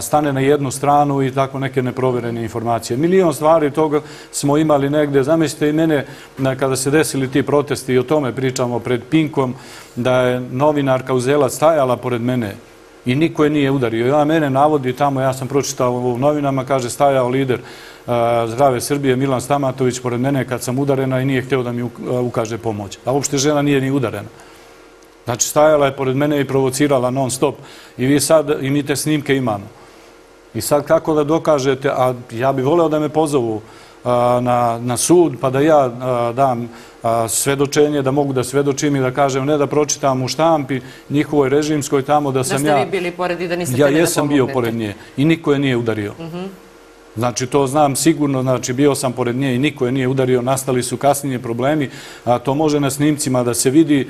stane na jednu stranu i tako neke neproverene informacije. Milion stvari toga smo imali negde. Zamislite i mene na- kada se desili ti protesti i o tome pričamo pred Pinkom, da je novinarka Uzela stajala pored mene i niko je nije udario. Ja mene navodi tamo, ja sam pročitao u novinama, kaže stajao lider Zdrave Srbije Milan Stamatović pored mene kad sam udarena i nije htio da mi ukaže pomoć. A uopšte žena nije ni udarena. Znači, stajala je pored mene i provocirala non stop. I vi sad, i mi te snimke imamo. I sad kako da dokažete, a ja bih voleo da me pozovu na, na sud, pa da ja dam svedočenje, da mogu da svedočim i da kažem, ne da pročitam u štampi njihovoj režimskoj tamo da sam ja...
Da ste vi bili pored i da niste
ja
htjeli da
jesam bio pored nje i niko je nije udario. Mhm. Znači, to znam sigurno, znači, bio sam pored nje i niko je nije udario, nastali su kasnije problemi. To može na snimcima da se vidi,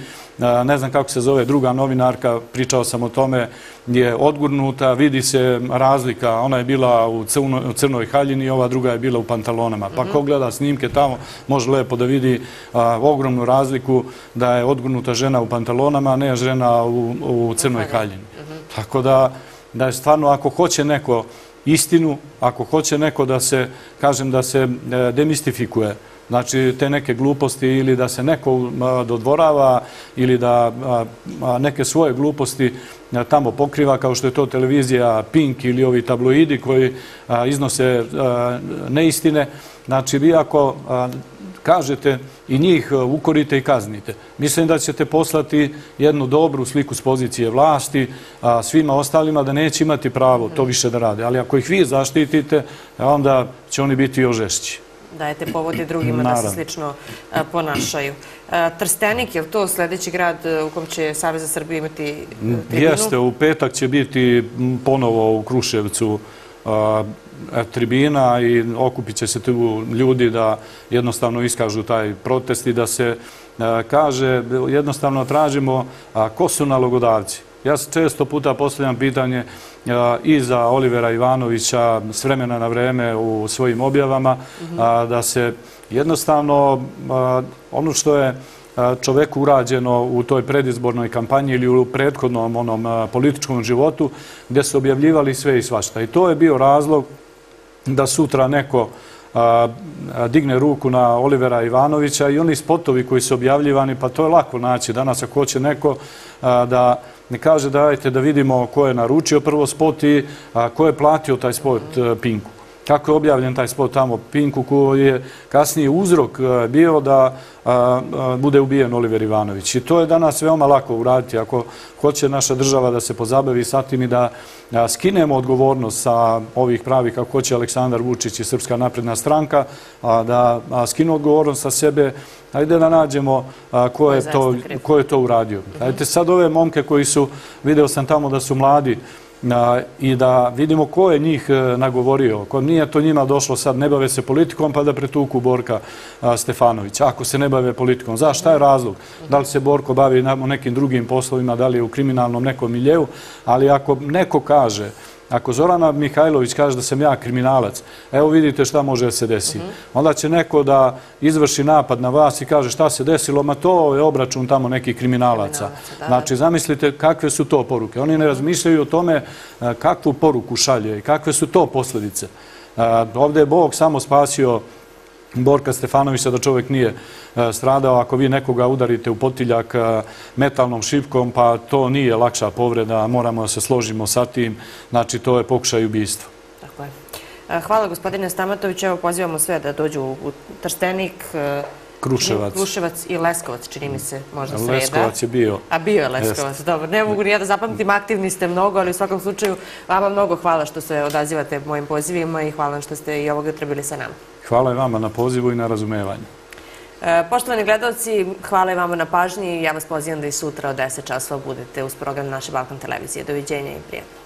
ne znam kako se zove druga novinarka, pričao sam o tome, je odgurnuta, vidi se razlika, ona je bila u crnoj haljini, ova druga je bila u pantalonama. Pa ko gleda snimke tamo, može lepo da vidi ogromnu razliku da je odgurnuta žena u pantalonama, a ne žena u crnoj haljini. Tako da, da je stvarno, ako hoće neko istinu, ako hoće neko da se, kažem, da se e, demistifikuje, znači te neke gluposti ili da se neko dodvorava ili da neke svoje gluposti e, tamo pokriva, kao što je to televizija Pink ili ovi tabloidi koji iznose e, neistine. Znači, vi ako kažete i njih e, ukorite i kaznite. Mislim da ćete poslati jednu dobru sliku s pozicije vlasti a svima ostalima da neće imati pravo to više da rade. Ali ako ih vi zaštitite, onda će oni biti još žešći.
Dajete povodi drugima da se slično e, ponašaju. E, Trstenik, je li to sljedeći grad u kom će Savez za Srbiju imati tribunu?
Jeste, u petak će biti ponovo u Kruševcu E, tribina i okupit će se tu ljudi da jednostavno iskažu taj protest i da se e, kaže, jednostavno tražimo ko su nalogodavci. Ja se često puta postavljam pitanje e, i za Olivera Ivanovića s vremena na vreme u svojim objavama, da se jednostavno ono što je čoveku urađeno u toj predizbornoj kampanji ili u prethodnom onom političkom životu, gdje su objavljivali sve i svašta. I to je bio razlog da sutra neko digne ruku na Olivera Ivanovića i oni spotovi koji su objavljivani, pa to je lako naći. Danas ako hoće neko da ne kaže dajte da vidimo ko je naručio prvo spot i ko je platio taj spot e, Pinku kako je objavljen taj spot tamo Pinku koji je kasnije uzrok e, bio da bude ubijen Oliver Ivanović. I to je danas veoma lako uraditi. Ako hoće naša država da se pozabavi sa tim i da skinemo odgovornost sa ovih pravih, kako hoće Aleksandar Vučić i Srpska napredna stranka, da skinu odgovornost sa sebe, Ajde da nađemo ko je to uradio. Ajde sad ove momke koji su, video sam tamo da su mladi, i da vidimo ko je njih e, nagovorio. Ko nije to njima došlo sad, ne bave se politikom, pa da pretuku Borka Stefanovića. Ako se ne bave politikom, za šta je razlog? Da li se Borko bavi nekim drugim poslovima, da li je u kriminalnom nekom miljevu, ali ako neko kaže Ako Zorana Mihajlović kaže da sam ja kriminalac, evo vidite šta može da se desi. Onda će neko da izvrši napad na vas i kaže šta se desilo, ma to je obračun tamo nekih kriminalaca. Znači, zamislite kakve su to poruke. Oni ne razmišljaju o tome e, kakvu poruku šalje i kakve su to posljedice. E, ovdje je Bog samo spasio Borka Stefanovića da čovjek nije e, stradao. Ako vi nekoga udarite u potiljak e, metalnom šipkom, pa to nije lakša povreda, moramo da se složimo sa tim. Znači, to je pokušaj ubijstva.
Tako je. E, hvala gospodine Stamatović. Evo pozivamo sve da dođu u Trstenik,
Kruševac.
Kruševac i Leskovac, čini mi se, možda sreda.
Leskovac je bio.
A bio je Leskovac, dobro. Ne mogu ni ja da zapamtim, aktivni ste mnogo, ali u svakom slučaju vama mnogo hvala što se odazivate mojim pozivima i hvala što ste i ovoga trebili sa nama.
Hvala i vama na pozivu i na razumevanju.
E, poštovani gledalci, hvala i vama na pažnji. Ja vas pozivam da i sutra od 10 časova budete uz program naše Balkan televizije. Doviđenja i prijatno.